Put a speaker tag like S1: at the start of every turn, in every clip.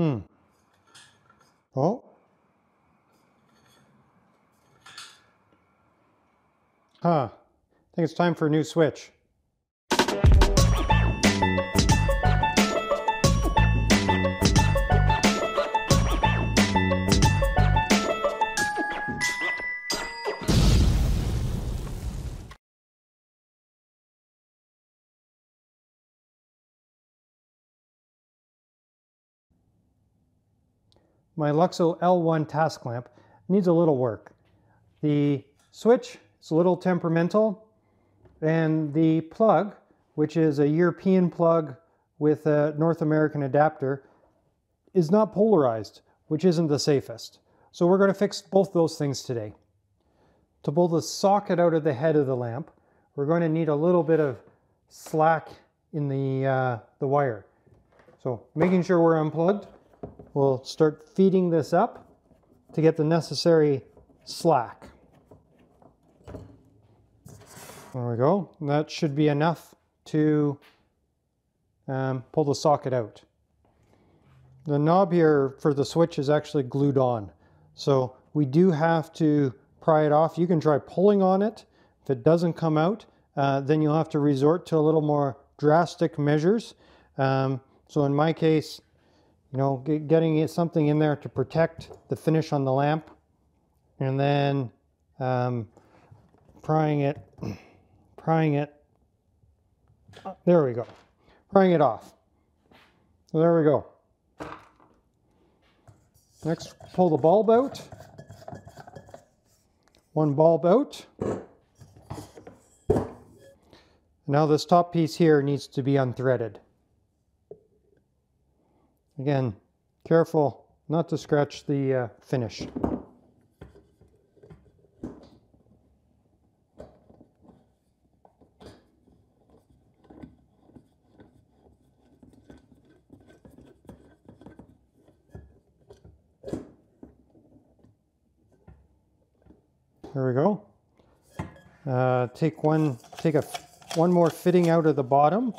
S1: Hmm. Oh. Huh. I think it's time for a new switch. My Luxo L1 task lamp needs a little work. The switch is a little temperamental and the plug, which is a European plug with a North American adapter, is not polarized, which isn't the safest. So we're going to fix both those things today. To pull the socket out of the head of the lamp, we're going to need a little bit of slack in the, uh, the wire. So making sure we're unplugged, We'll start feeding this up to get the necessary slack. There we go. That should be enough to um, pull the socket out. The knob here for the switch is actually glued on. So we do have to pry it off. You can try pulling on it. If it doesn't come out, uh, then you'll have to resort to a little more drastic measures. Um, so in my case, you know, getting something in there to protect the finish on the lamp and then um, prying it, prying it, there we go, prying it off. There we go. Next, pull the bulb out. One bulb out. Now this top piece here needs to be unthreaded. Again, careful not to scratch the uh, finish. There we go. Uh, take one, take a one more fitting out of the bottom.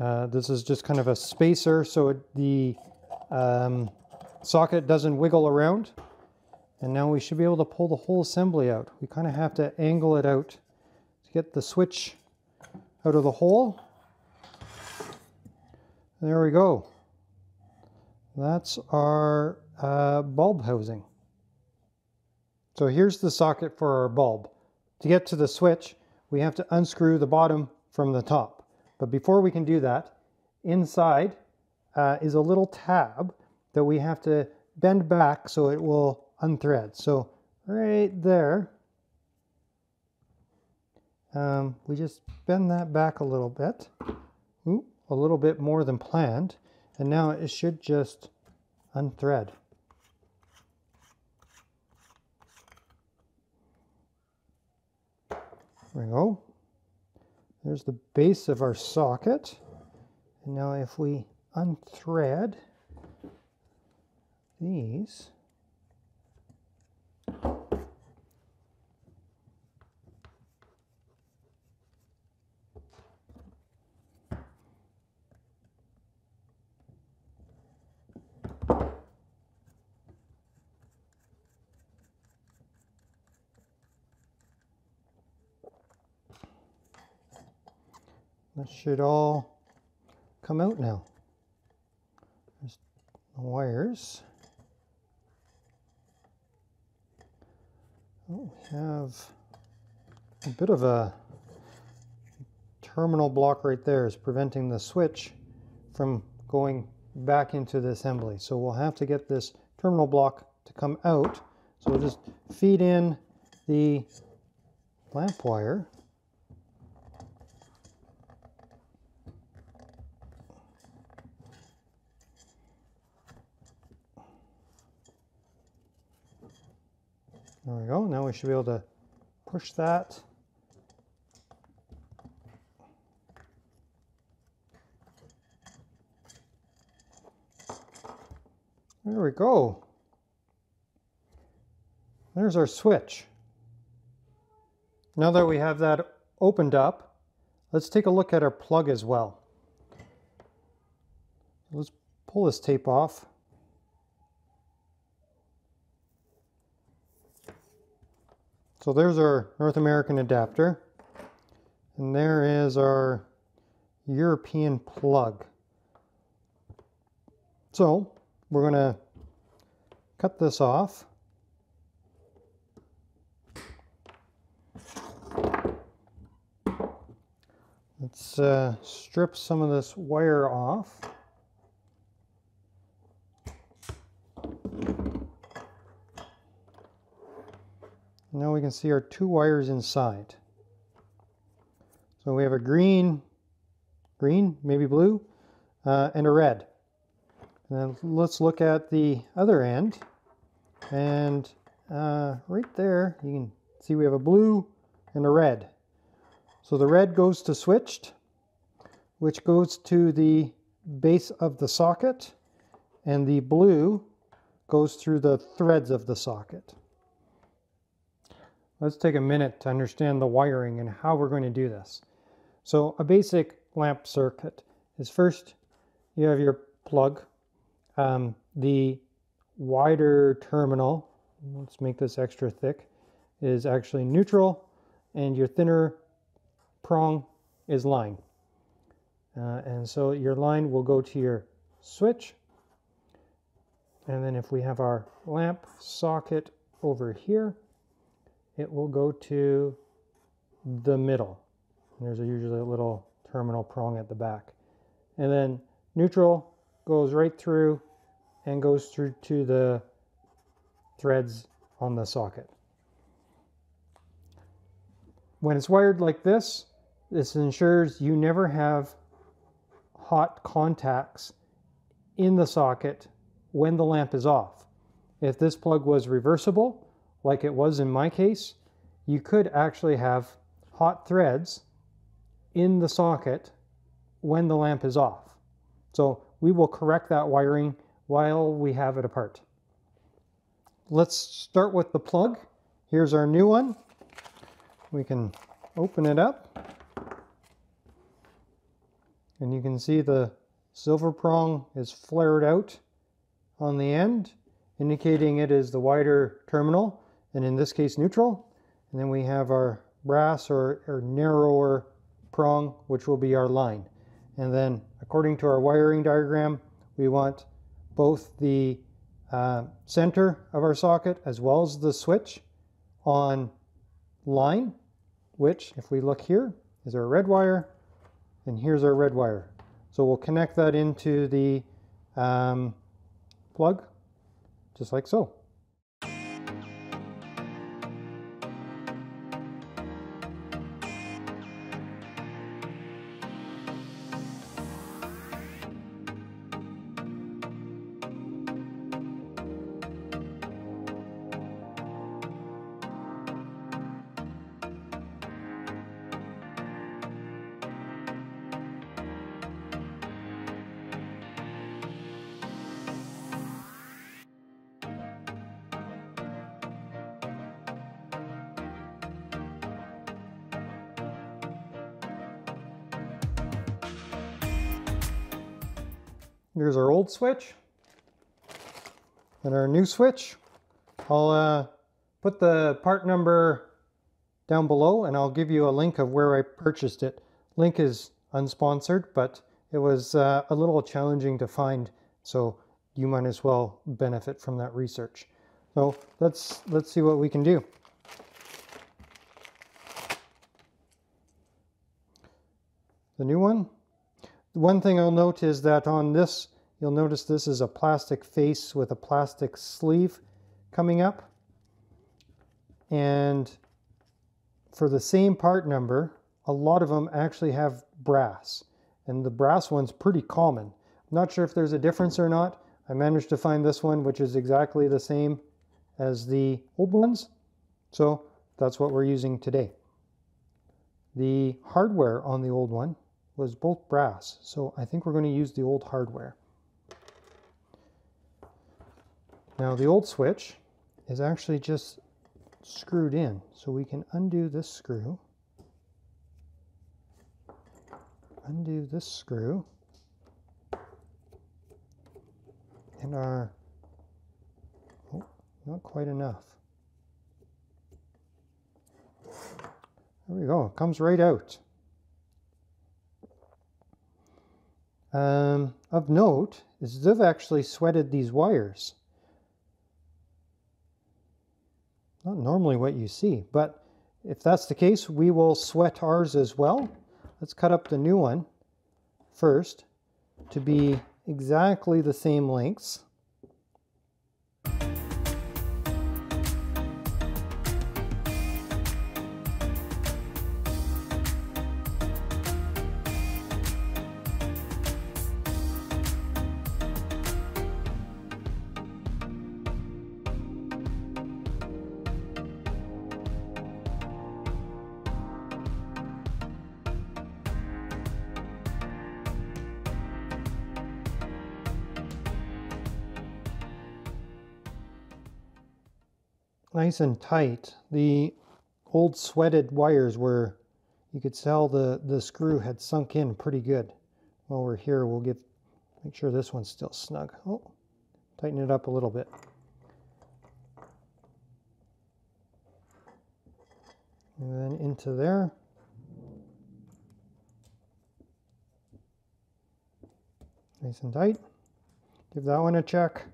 S1: Uh, this is just kind of a spacer so it, the um, socket doesn't wiggle around. And now we should be able to pull the whole assembly out. We kind of have to angle it out to get the switch out of the hole. There we go. That's our uh, bulb housing. So here's the socket for our bulb. To get to the switch, we have to unscrew the bottom from the top. But before we can do that, inside uh, is a little tab that we have to bend back so it will unthread. So right there, um, we just bend that back a little bit, Ooh, a little bit more than planned, and now it should just unthread. There we go. There's the base of our socket. And now if we unthread these, That should all come out now. There's the wires. Oh, we have a bit of a terminal block right there is preventing the switch from going back into the assembly. So we'll have to get this terminal block to come out. So we'll just feed in the lamp wire There we go. Now we should be able to push that. There we go. There's our switch. Now that we have that opened up, let's take a look at our plug as well. Let's pull this tape off. So there's our North American adapter. And there is our European plug. So we're going to cut this off. Let's uh, strip some of this wire off. Now we can see our two wires inside. So we have a green, green, maybe blue, uh, and a red. And let's look at the other end. And uh, right there, you can see we have a blue and a red. So the red goes to switched, which goes to the base of the socket, and the blue goes through the threads of the socket. Let's take a minute to understand the wiring and how we're going to do this. So a basic lamp circuit is first you have your plug, um, the wider terminal, let's make this extra thick, is actually neutral and your thinner prong is line. Uh, and so your line will go to your switch. And then if we have our lamp socket over here, it will go to the middle. There's a, usually a little terminal prong at the back. And then neutral goes right through and goes through to the threads on the socket. When it's wired like this, this ensures you never have hot contacts in the socket when the lamp is off. If this plug was reversible, like it was in my case, you could actually have hot threads in the socket when the lamp is off. So we will correct that wiring while we have it apart. Let's start with the plug. Here's our new one. We can open it up. And you can see the silver prong is flared out on the end, indicating it is the wider terminal and in this case neutral. And then we have our brass or, or narrower prong, which will be our line. And then according to our wiring diagram, we want both the uh, center of our socket as well as the switch on line, which if we look here is our red wire and here's our red wire. So we'll connect that into the um, plug just like so. Here's our old switch and our new switch. I'll uh, put the part number down below and I'll give you a link of where I purchased it. Link is unsponsored, but it was uh, a little challenging to find, so you might as well benefit from that research. So let's let's see what we can do. The new one. One thing I'll note is that on this You'll notice this is a plastic face with a plastic sleeve coming up. And for the same part number, a lot of them actually have brass. And the brass one's pretty common. I'm not sure if there's a difference or not. I managed to find this one, which is exactly the same as the old ones. So that's what we're using today. The hardware on the old one was both brass. So I think we're going to use the old hardware. Now the old switch is actually just screwed in. So we can undo this screw. undo this screw and our, oh, not quite enough. There we go, it comes right out. Um, of note is they've actually sweated these wires. Not normally what you see, but if that's the case, we will sweat ours as well. Let's cut up the new one first to be exactly the same lengths. Nice and tight. The old sweated wires were, you could tell the, the screw had sunk in pretty good. While we're here, we'll give, make sure this one's still snug. Oh, tighten it up a little bit. And then into there. Nice and tight. Give that one a check.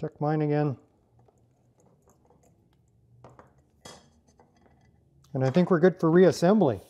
S1: Check mine again. And I think we're good for reassembly.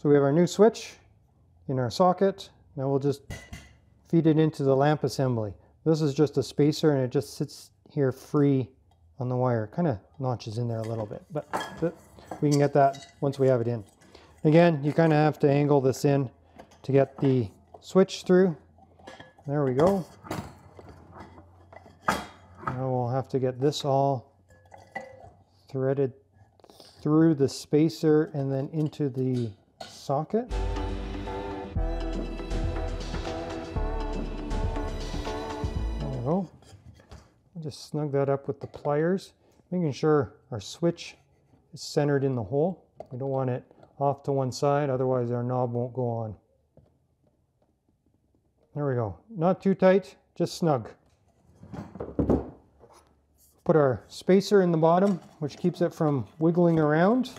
S1: So we have our new switch in our socket. Now we'll just feed it into the lamp assembly. This is just a spacer and it just sits here free on the wire. Kind of notches in there a little bit, but we can get that once we have it in. Again, you kind of have to angle this in to get the switch through. There we go. Now we'll have to get this all threaded through the spacer and then into the socket. There we go. Just snug that up with the pliers, making sure our switch is centered in the hole. We don't want it off to one side, otherwise our knob won't go on. There we go. Not too tight, just snug. Put our spacer in the bottom, which keeps it from wiggling around.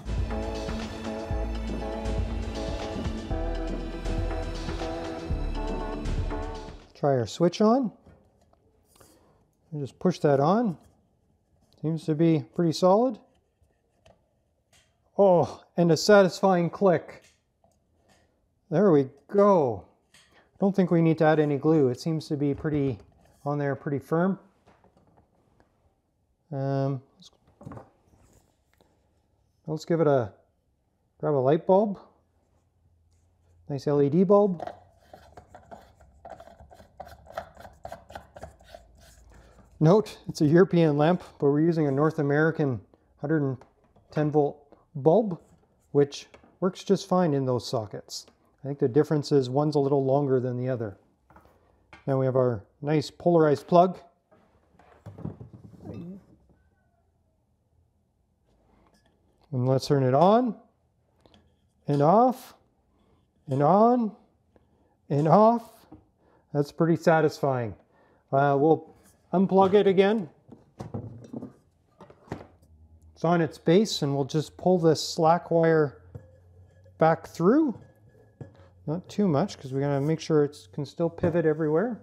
S1: Try our switch on. And just push that on. Seems to be pretty solid. Oh, and a satisfying click. There we go. Don't think we need to add any glue. It seems to be pretty on there, pretty firm. Um, let's, let's give it a, grab a light bulb. Nice LED bulb. Note, it's a European lamp, but we're using a North American 110 volt bulb, which works just fine in those sockets. I think the difference is one's a little longer than the other. Now we have our nice polarized plug. And let's turn it on and off and on and off. That's pretty satisfying. Uh, we'll unplug it again. It's on its base and we'll just pull this slack wire back through. Not too much because we're going to make sure it can still pivot everywhere.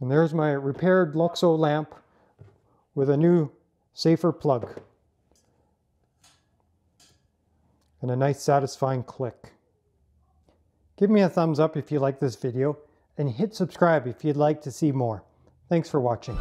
S1: And there's my repaired Luxo lamp with a new safer plug. And a nice satisfying click. Give me a thumbs up if you like this video and hit subscribe if you'd like to see more. Thanks for watching.